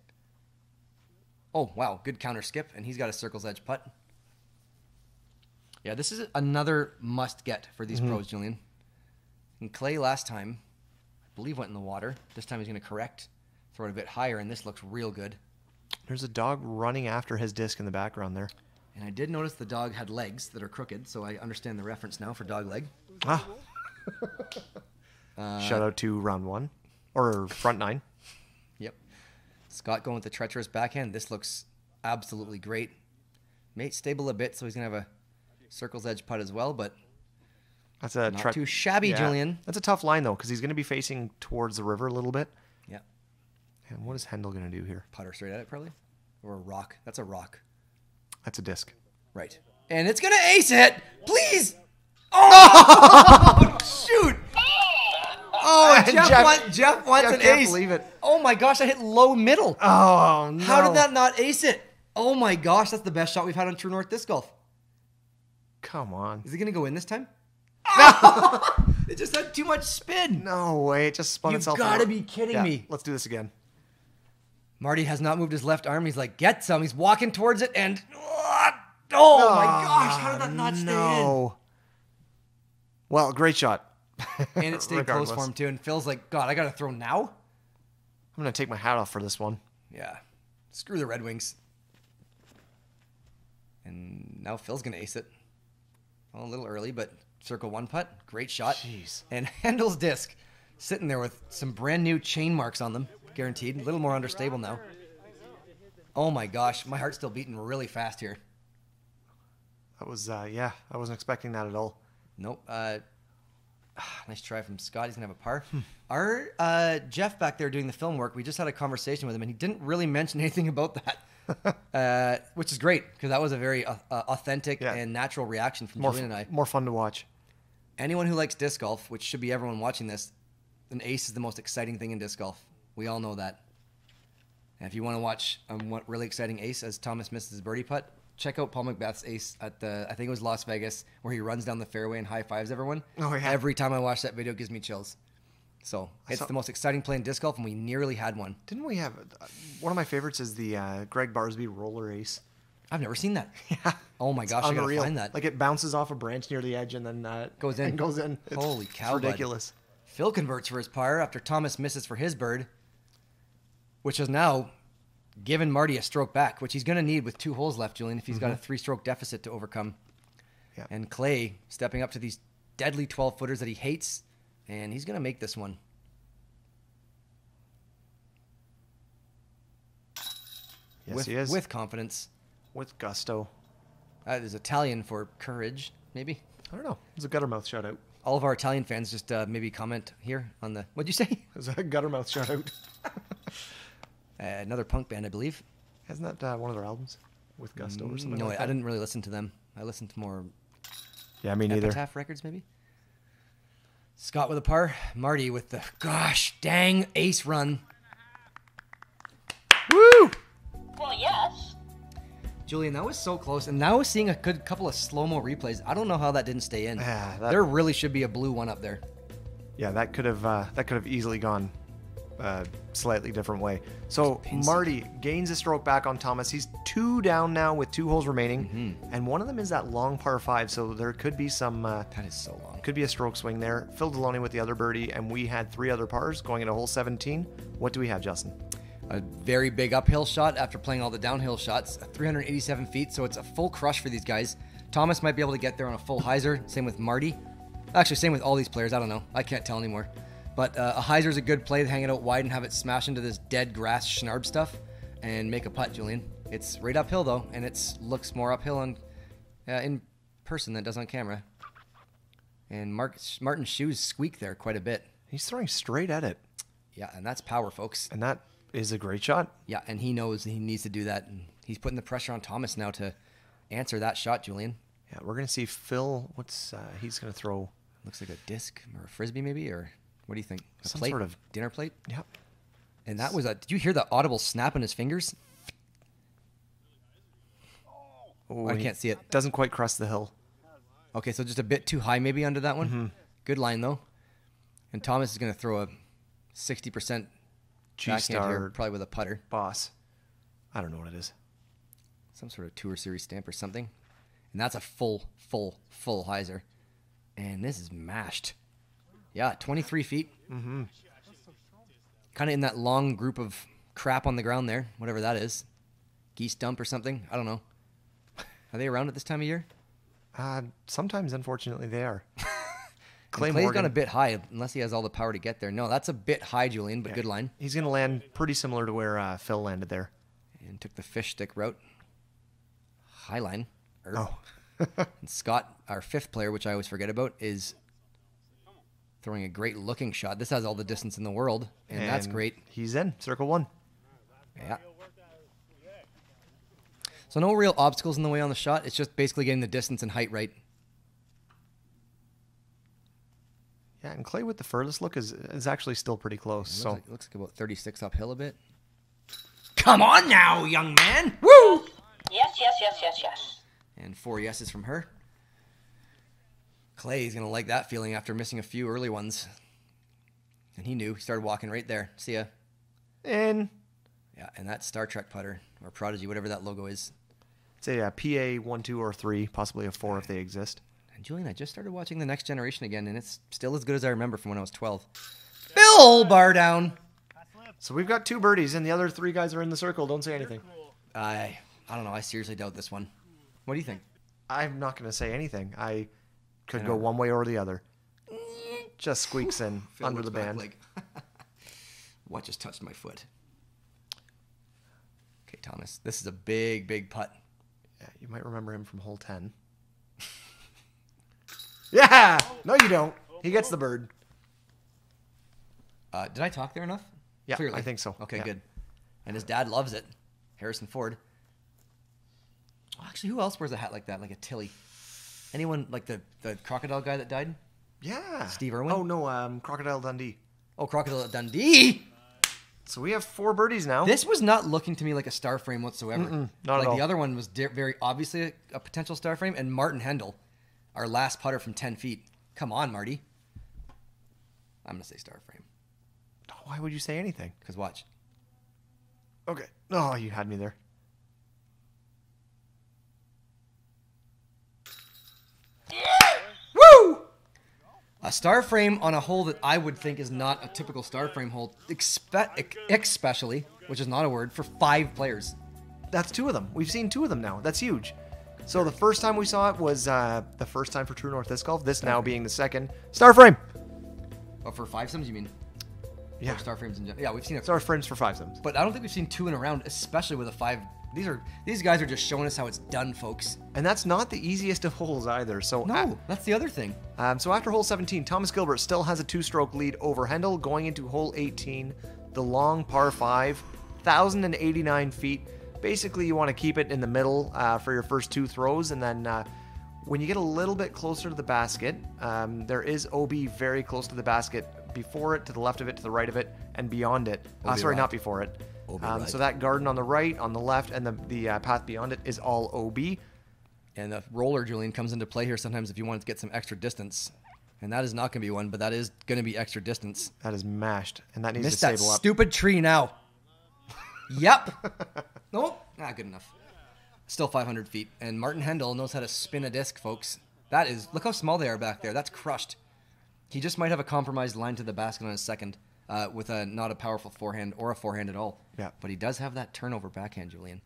Oh wow, good counter skip, and he's got a circle's edge putt. Yeah, this is another must get for these pros, Julian. And Clay last time, I believe, went in the water. This time he's gonna correct, throw it a bit higher, and this looks real good. There's a dog running after his disc in the background there. And I did notice the dog had legs that are crooked, so I understand the reference now for dog leg. Ah. Uh, Shout out to round one or front nine. Scott going with the treacherous backhand. This looks absolutely great. Mate stable a bit, so he's gonna have a circle's edge putt as well, but That's a Not too shabby, Julian. That's a tough line though, because he's going to be facing towards the river a little bit. yeah, And what is Hendel going to do here? putter straight at it probably, or a rock. That's a rock, That's a disc. right? And it's gonna ace it, please. Oh shoot! Oh, And Jeff, Jeff- want, Jeff wants Jeff an can't ace. believe it. Oh my gosh, I hit low middle. Oh no! How did that not ace it? Oh my gosh, that's the best shot we've had on True North Disc Golf. Come on! Is it gonna go in this time? No! it just had too much spin. No way! It just spun itself. You've itself. gotta out. be kidding Yeah, me. Let's do this again. Marty has not moved his left arm. He's like, get some. He's walking towards it, and oh my oh, gosh, how did that not stay in? No. Well, great shot. And it stayed close for him too. And Phil's like, God, I gotta throw now. I'm gonna take my hat off for this one. Yeah, screw the Red Wings. And now Phil's gonna ace it. Well, a little early, but circle one putt, great shot. Jeez. And Hendel's disc sitting there with some brand new chain marks on them, guaranteed. A little more understable now. Oh my gosh, my heart's still beating really fast here. That was uh, yeah. I wasn't expecting that at all. Nope. Uh, nice try from Scott. He's gonna have a par. Our uh, Jeff back there doing the film work. We just had a conversation with him, and he didn't really mention anything about that, uh, which is great because that was a very uh, uh, authentic Yeah. and natural reaction from More Julian and I. more fun to watch. Anyone who likes disc golf, which should be everyone watching this, an ace is the most exciting thing in disc golf. We all know that. And if you want to watch um, what really exciting ace as Thomas misses his birdie putt, check out Paul McBeth's ace at the I think it was Las Vegas where he runs down the fairway and high fives everyone. Oh, yeah. Every time I watch that video, it gives me chills. So it's saw- the most exciting play in disc golf, and we nearly had one. Didn't we have uh, one of my favorites is the uh, Gregg Barsby roller ace. I've never seen that. Yeah. Oh my gosh, I gotta Unreal. find that. Like it bounces off a branch near the edge and then uh, Goes in. and goes in. It's- Holy cow, bud. ridiculous. Phil converts for his par after Thomas misses for his bird, which is now given Marty a stroke back, which he's going to need with two holes left, Julian, if he's got a three stroke deficit to overcome. Yeah. And Clay stepping up to these deadly 12 footers that he hates, and he's going to make this one. Yes, with, he is. with confidence. with gusto. That is Italian for courage, maybe. I don't know. It's a guttermouth shout out. All of our Italian fans just uh, maybe comment here on the. What'd you say? It's a guttermouth shout out. Uh, another punk band, I believe. Hasn't that uh, one of their albums? With gusto or something No, like I that? didn't really listen to them. I listened to more Yeah, me neither. Epitaph Records, maybe. Scott with a par, Marty with the gosh dang ace run. Woo! Well, yes. Julian, that was so close, and now we're seeing a good couple of slow mo replays. I don't know how that didn't stay in. Yeah, that- There really should be a blue one up there. Yeah, that could have uh, that could have easily gone a slightly different way. So Marty gains a stroke back on Thomas. He's two down now with two holes remaining, Mm-hmm. and one of them is that long par five. So there could be some uh, That is so long. could be a stroke swing there. Phil Diloné with the other birdie, and we had three other pars going into hole 17. What do we have, Justin? A very big uphill shot after playing all the downhill shots. 387 feet, so it's a full crush for these guys. Thomas might be able to get there on a full hyzer. Same with Marty. Actually, same with all these players. I don't know. I can't tell anymore. But uh, a hyzer is a good play to hang it out wide and have it smash into this dead grass schnarb stuff and make a putt, Julian. It's right uphill though, and it looks more uphill on uh, in person than it does on camera. And Mark Martin's shoes squeak there quite a bit. He's throwing straight at it, Yeah, and that's power, folks. and that is a great shot. Yeah, and he knows he needs to do that, and he's putting the pressure on Thomas now to answer that shot, Julian. Yeah, we're gonna see Phil. What's uh, he's gonna throw? Looks like a disc or a frisbee, maybe, or what do you think? A Some plate? sort of- dinner plate. Yep. And that was a. Did you hear the audible snap in his fingers? Oh, I can't see it. Doesn't quite cross the hill. Okay, so just a bit too high maybe under that one. Mm-hmm. Good line though. And Thomas is going to throw a 60% G backhand here, star probably with a putter. boss. I don't know what it is. Some sort of tour series stamp or something. And that's a full, full, full hyzer. And this is mashed. Yeah, 23 feet. Mm-hmm. Kind of in that long group of crap on the ground there, whatever that is. Geese dump or something. I don't know. Are they around at this time of year? Uh, sometimes, unfortunately, they are. Clay Clay Clay's Morgan. gone a bit high, unless he has all the power to get there. No, that's a bit high, Julian, but Yeah. good line. He's gonna land pretty similar to where uh, Phil landed there. And took the fish stick route. High line. Er. Oh, And Scott, our fifth player, which I always forget about, is throwing a great looking shot. This has all the distance in the world, and, that's great. He's in circle one. Yeah. So no real obstacles in the way on the shot. It's just basically getting the distance and height right. Yeah, and Clay with the furthest look is is actually still pretty close. It So looks, like, looks like about 36 uphill a bit. Come on now, young man. Woo! Yes, yes, yes, yes, yes. And four yeses from her. Clay's gonna like that feeling after missing a few early ones. And he knew. He started walking right there. See ya. in Yeah, and that Star Trek putter or Prodigy, whatever that logo is. it's a uh, PA one, two, or three, possibly a four if they exist. And Julian, I just started watching The Next Generation again, and it's still as good as I remember from when I was 12. Bill bar down. So we've got two birdies, and the other three guys are in the circle. Don't say anything. I I don't know. I seriously doubt this one. What do you think? I'm not gonna say anything. I could go one way or the other. Just squeaks in Phil under the looks back band. like, what just touched my foot? Okay, Thomas. This is a big, big putt. Yeah, you might remember him from hole 10. yeah! No, you don't. He gets the bird. Uh, did I talk there enough? Yeah, Clearly. I think so. Okay, Yeah. good. And his dad loves it. Harrison Ford. Oh, Actually, who else wears a hat like that, like a Tilley? Anyone like the the crocodile guy that died? Yeah. Steve Irwin? Oh, no, um, Crocodile Dundee. Oh, Crocodile Dundee. So we have four birdies now. This was not looking to me like a star frame whatsoever. not at like all. the other one was di- very obviously a, a potential star frame, and Martin Hendel, our last putter from ten feet. Come on, Marty. I'm gonna say star frame Why would you say anything? because watch. Okay. Oh, you had me there. Woo! A star frame on a hole that I would think is not a typical star frame hole, expe- especially, which is not a word, for five players. That's two of them. We've seen two of them now. That's huge. So the first time we saw it was uh, the first time for True North Disc Golf. This now being the second. Star frame. Oh, for five sims, you mean? Yeah. Or star frames in general. Yeah, we've seen it. Star frames for five sims. But I don't think we've seen two in a round, especially with a five. These are these guys are just showing us how it's done, folks. And that's not the easiest of holes either. So No, that's the other thing. Um, so after hole 17, Thomas Gilbert still has a two-stroke lead over Hendel going into hole 18, the long par 5, 1,089 feet. Basically, you want to keep it in the middle uh, for your first two throws, and then uh, when you get a little bit closer to the basket, um, there is OB very close to the basket, before it, to the left of it, to the right of it, and beyond it. Uh, sorry, right. not before it. OB Um, right. so that garden on the right, on the left, and the, the uh, path beyond it is all OB. And the roller, Julian, comes into play here sometimes if you want to get some extra distance. And that is not going to be one, but that is going to be extra distance. That is mashed, and that needs Missed to that stable up. stupid tree now. yep. nope. Not good enough. Still 500 feet. And Martin Hendel knows how to spin a disc, folks. That is, look how small they are back there. That's crushed. He just might have a compromised line to the basket on his second uh, with a not a powerful forehand or a forehand at all. Yeah. But he does have that turnover backhand, Julian.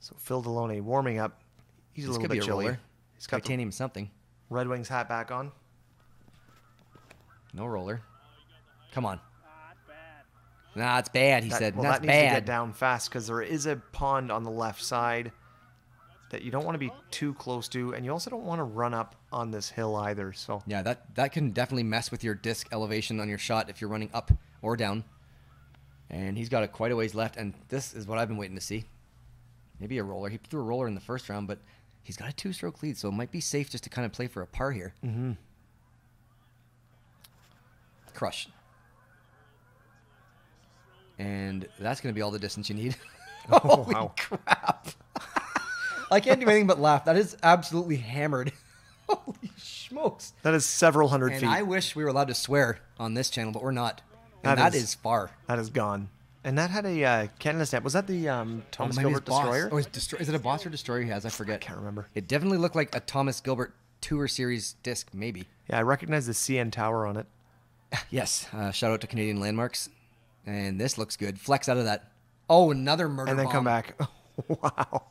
So Phil Diloné warming up. He's a little bit be a chilly. roller. He's got Titanium something. Red Wings hat back on. No roller. Come on. Nah, it's bad, he That- said. well, That's that needs to get down fast because there is a pond on the left side that you don't want to be too close to, and you also don't want to run up on this hill either. So Yeah, that that can definitely mess with your disc elevation on your shot if you're running up or down. And he's got a quite a ways left, and this is what I've been waiting to see. maybe a roller. He threw a roller in the first round, but he's got a two-stroke lead, so it might be safe just to kind of play for a par here. Mm-hmm. Crush. And that's going to be all the distance you need. Oh, Holy wow. crap. I can't do anything but laugh. That is absolutely hammered. Holy smokes. That is several hundred And feet. I wish we were allowed to swear on this channel, but we're not. That that is- is, far. That is gone. And that had a uh, Canada stamp. Was that the um, Thomas Oh, Gilbert. Destroyer? Oh, is, Destro- is it a boss or destroyer he has? I forget. can't remember. It definitely looked like a Thomas Gilbert Tour Series disc, maybe. Yeah, I recognize the CN Tower on it. Yes. Uh, shout out to Canadian Landmarks. And this looks good. Flex out of that. Oh, another murder and then come bomb. back. wow.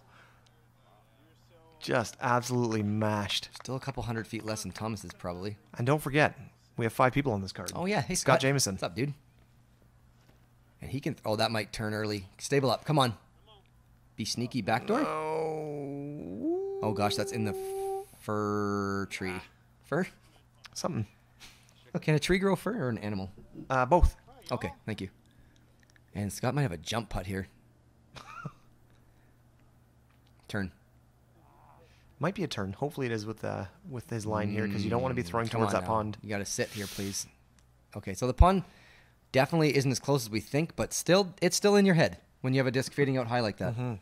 Just absolutely mashed. Still a couple hundred feet less than Thomas's, probably. And don't forget, we have five people on this card. Oh, yeah. Hey, Scott Scott. Jameson. What's up, dude? And he can. Oh, that might turn early. Stable up. Come on. Be sneaky backdoor. Oh, Oh, gosh. That's in the fir tree. Fir? something. Can a tree grow fur or an animal? Uh, both. Okay, thank you. And Scott might have a jump putt here. Turn. Might be a turn. Hopefully, it is with uh, with his line here because you don't want to be throwing Mm, Come towards on that now. pond. You got to sit here, please. Okay, so the pond definitely isn't as close as we think, but still, it's still in your head when you have a disc fading out high like that. Mm-hmm.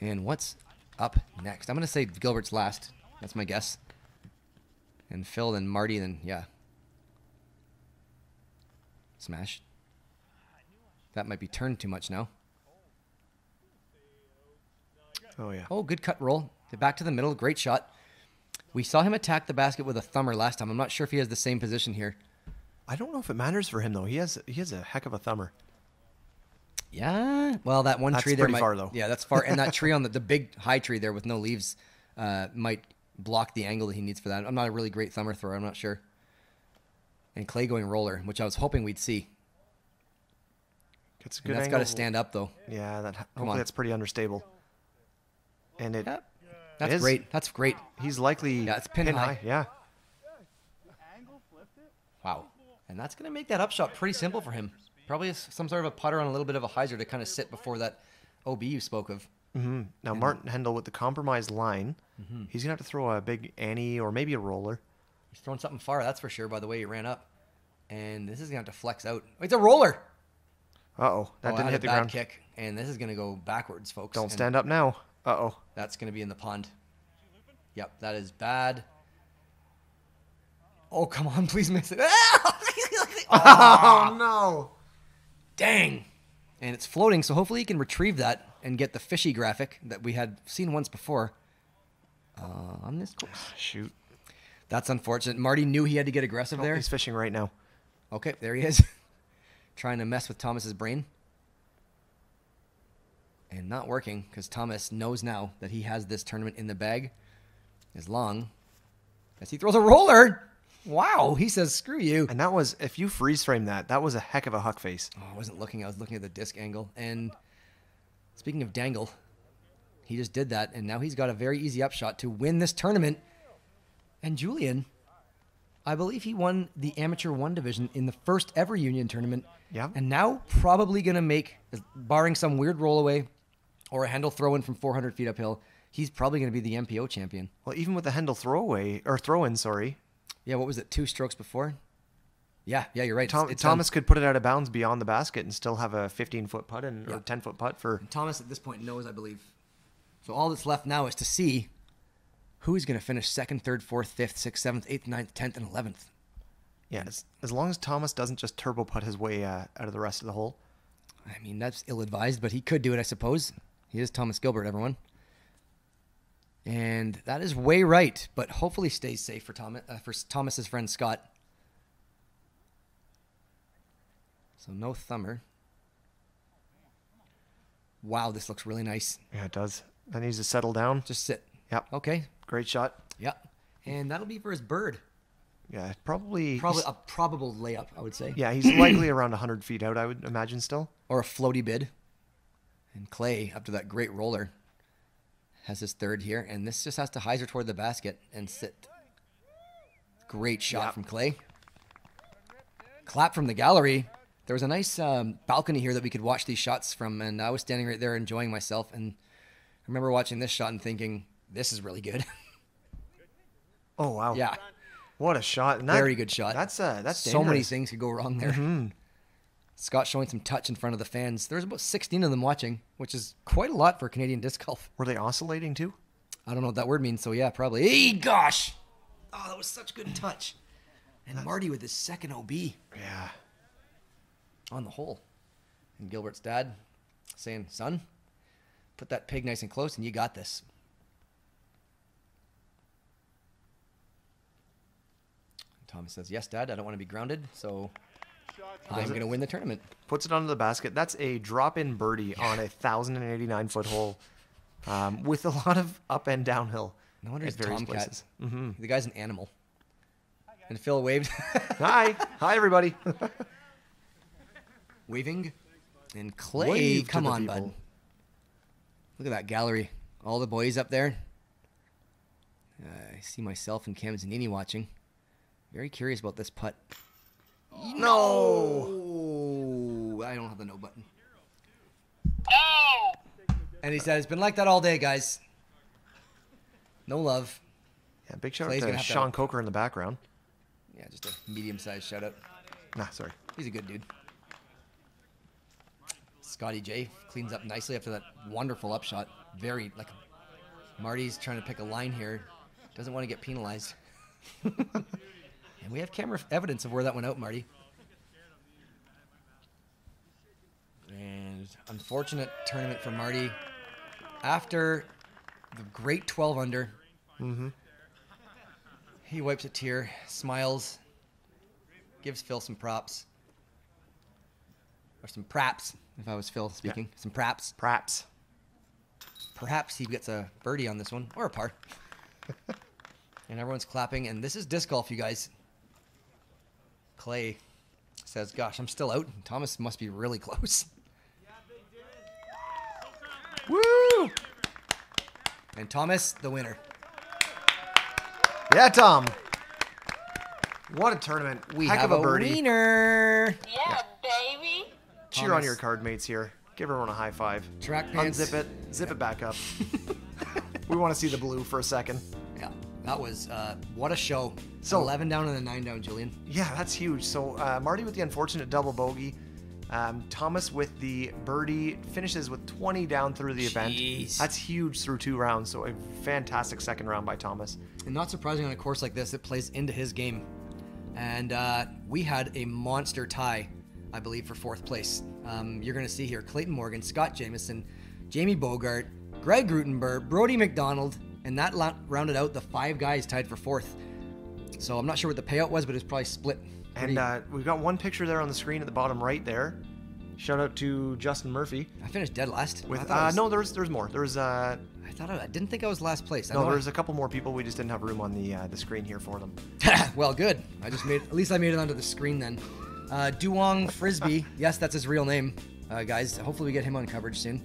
And what's up next? I'm going to say Gilbert's last. That's my guess. And Phil, then Marty, then, yeah. Smash. That might be turned too much now. Oh yeah. Oh, good cut roll. Back to the middle. Great shot. We saw him attack the basket with a thumber last time. I'm not sure if he has the same position here. I don't know if it matters for him though. He has he has a heck of a thumber. Yeah. Well, that one That's tree there pretty might, far, though. Yeah, that's far. And that tree on the, the big high tree there with no leaves uh, might block the angle that he needs for that. I'm not a really great thumber thrower. I'm not sure. And Clay going roller, which I was hoping we'd see. It's a And that's got to stand up though. Yeah, that hopefully on. that's pretty understable. And it Yep. That's is. great. That's great. he's likely Yeah, it's pin high. Yeah. Angle flipped it. Wow. And that's going to make that upshot pretty simple for him. Probably some sort of a putter on a little bit of a hyzer to kind of sit before that OB you spoke of. hmm Now Martin Hendel with the compromised line, Mm-hmm. he's gonna have to throw a big Annie or maybe a roller. He's throwing something far, that's for sure, by the way he ran up. And this is going to have to flex out. It's a roller. Uh oh, that Oh, didn't hit the bad ground. kick. And this is going to go backwards, folks. Don't and stand up now. Uh oh. That's going to be in the pond. Yep, that is bad. Oh, come on, please miss it. Oh no. Dang. And it's floating, so hopefully he can retrieve that and get the fishy graphic that we had seen once before uh, on this course. Shoot. That's unfortunate. Marty knew he had to get aggressive Oh, there. he's fishing right now. Okay, there he is. Trying to mess with Thomas's brain. And not working because Thomas knows now that he has this tournament in the bag as long as he throws a roller. Wow, he says, screw you. And that was if you freeze frame that, that was a heck of a huck face. Oh, I wasn't looking. I was looking at the disc angle. And speaking of dangle, he just did that, and now he's got a very easy upshot to win this tournament. And Julian, I believe he won the amateur one division in the first ever union tournament. Yeah. And now probably going to make, barring some weird rollaway or a Hendel throw in from 400 feet uphill, he's probably going to be the MPO champion. Well, even with the Hendel throwaway or throw in, sorry, Yeah, what was it? Two strokes before? Yeah, yeah, you're right. Tom, it's done. Thomas could put it out of bounds beyond the basket and still have a 15 foot putt and Yeah. or 10 foot putt for. Thomas at this point knows, I believe. So all that's left now is to see who is going to finish second, third, fourth, fifth, sixth, seventh, eighth, ninth, tenth, and eleventh. Yeah, as, as long as Thomas doesn't just turbo putt his way uh, out of the rest of the hole. I mean, that's ill-advised, but he could do it, I suppose. He is Thomas Gilbert, everyone. And that is way right, but hopefully stays safe for Thomas, uh, for Thomas's friend Scott. So no thumber. Wow, this looks really nice. Yeah, it does. That needs to settle down. Just sit. Yep. Okay. Great shot. Yep. And that'll be for his bird. Yeah, probably. Probably a probable layup, I would say. yeah, he's likely around 100 feet out, I would imagine still. Or a floaty bid. And Clay, up to that great roller, has his third here. And this just has to hyzer toward the basket and sit. Great shot Yep. from Clay. Clap from the gallery. There was a nice um, balcony here that we could watch these shots from, and I was standing right there enjoying myself. And I remember watching this shot and thinking, "This is really good." Oh wow. yeah, What a shot. That- very good shot. That's uh that's so many things could go wrong there. Scott showing some touch in front of the fans. There's about 16 of them watching, which is quite a lot for Canadian disc golf. Were they oscillating too? I don't know what that word means, so yeah, probably. Hey, gosh! Oh, that was such good touch. And Marty with his second OB Yeah. on the hole. And Gilbert's dad saying, son, put that pig nice and close and you got this. Thomas says, yes, dad, I don't want to be grounded, so I'm going to win the tournament. Puts it onto the basket. That's a drop-in birdie on a thousand and eighty-nine foot hole, um, with a lot of up and downhill. No wonder he's Tomcat. places. Mm-hmm. The guy's an animal. And Phil waved, Hi, hi everybody. waving. And Clay, Wave come on, bud. Look at that gallery. All the boys up there. Uh, I see myself and Cam Zanini watching. Very curious about this putt. No! I don't have the no button. No! And he said, it's been like that all day, guys. No love. Yeah, big shout Clay's out gonna to have to- Sean Coker in the background. Yeah, just a medium sized shout out. Nah, sorry. He's a good dude. Scotty J cleans up nicely after that wonderful upshot. Very like Marty's trying to pick a line here. Doesn't want to get penalized. and we have camera evidence of where that went out, Marty. And unfortunate tournament for Marty. After the great 12 under, mm-hmm. he wipes a tear, smiles, gives Phil some props. Or some praps, if I was Phil speaking. Some praps. Praps. Perhaps he gets a birdie on this one, or a par. and everyone's clapping, and this is disc golf, you guys. Clay says, Gosh, I'm still out. Thomas must be really close. Woo! And Thomas, the winner. Yeah, Tom. What a tournament. We Heck have of a a birdie. Yeah, wiener. baby! Cheer on your card mates here. Give everyone a high five. Track pants. Unzip it. Zip it back up. we want to see the blue for a second. That was uh, what a show. So- 11 down and a 9 down, Julian. Yeah, that's huge. So uh, Marty with the unfortunate double bogey. Um, Thomas with the birdie finishes with 20 down through the event. That's huge through two rounds. So a fantastic second round by Thomas. And not surprising on a course like this, it plays into his game. And uh, we had a monster tie, I believe, for fourth place. Um, you're going to see here Clayton Morgan, Scott Jameson, Jamie Bogart, Greg Rutenberg, Brody McDonald, and that la- rounded out the five guys tied for fourth. So I'm not sure what the payout was, but it's probably split. And uh, we've got one picture there on the screen at the bottom right there. Shout out to Justin Murphy. I finished dead last. I With thought I uh, was- no, there's there's more. There's uh I thought I, I didn't think I was last place. I no, there's a couple more people. We just didn't have room on the uh, the screen here for them. well, good. I just made at least I made it onto the screen then. Uh, Duong Frisbee, yes, that's his real name, uh, guys. Hopefully we get him on coverage soon.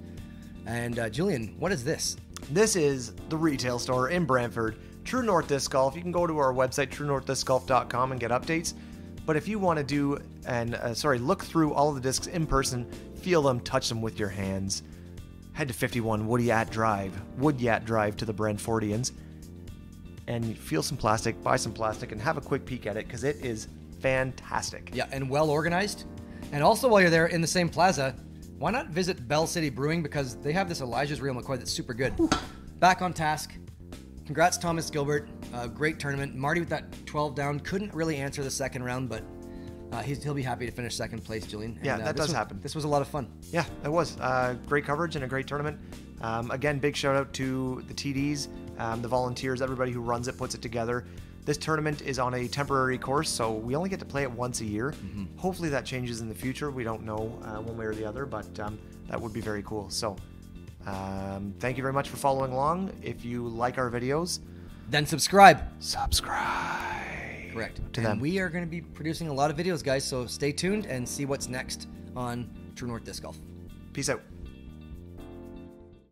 And uh, Julian, what is this? This is the retail store in Brantford, True North Disc Golf. You can go to our website, truenorthdiscgolf.com, and get updates. But if you want to do and uh, sorry, look through all the discs in person, feel them, touch them with your hands. Head to 51 Woodyatt Drive, Woodyatt Drive to the Brantfordians, and feel some plastic, buy some plastic, and have a quick peek at it because it is fantastic. Yeah, and well organized. And also, while you're there in the same plaza, why not visit Bell City Brewing because they have this Elijah's Real McCoy that's super good. Back on task. Congrats, Thomas Gilbert. Uh, great tournament. Marty with that 12 down couldn't really answer the second round, but uh, he's, he'll be happy to finish second place, Julian. Yeah, And, uh, that this does was- happen. This was a lot of fun. Yeah, it was. Uh, great coverage and a great tournament. Um, again, big shout out to the TDs, um, the volunteers, everybody who runs it, puts it together. This tournament is on a temporary course, so we only get to play it once a year. Hopefully that changes in the future. We don't know uh, one way or the other, but um, that would be very cool. So, um, thank you very much for following along. If you like our videos, Then subscribe. subscribe. Correct. To and them. we are going to be producing a lot of videos, guys, so stay tuned and see what's next on True North Disc Golf. Peace out.